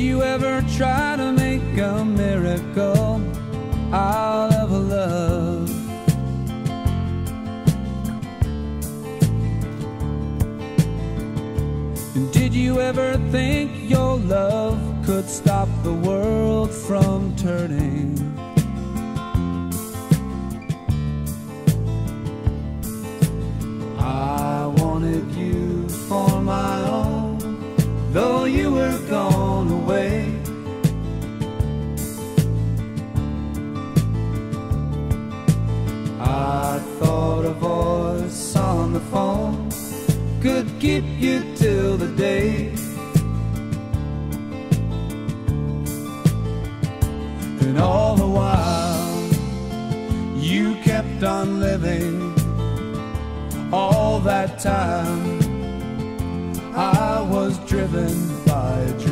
you ever try to make a miracle out of love? And did you ever think your love could stop the world from turning? The phone could keep you till the day. And all the while, you kept on living all that time. I was driven by a dream.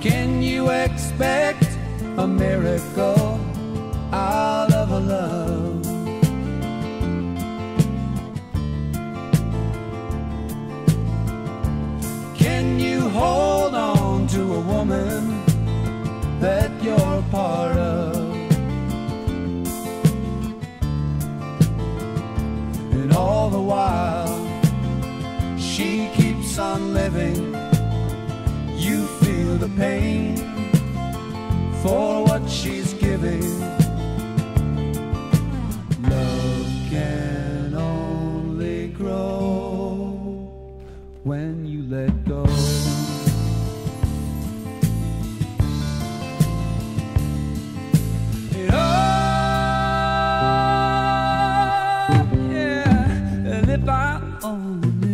Can you expect a miracle out of a love? Can you hold on to a woman that you're part of? And all the while, she keeps on living pain for what she's giving. Love can only grow when you let go. And oh, yeah, and if I only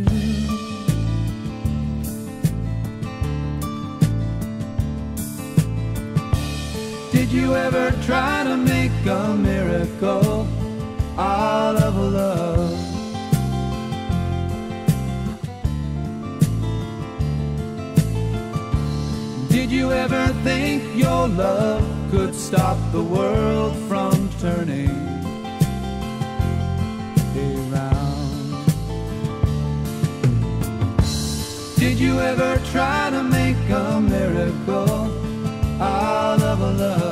Did you ever try to make a miracle out of love? Did you ever think your love could stop the world from turning around? Did you ever try to make a miracle out of love?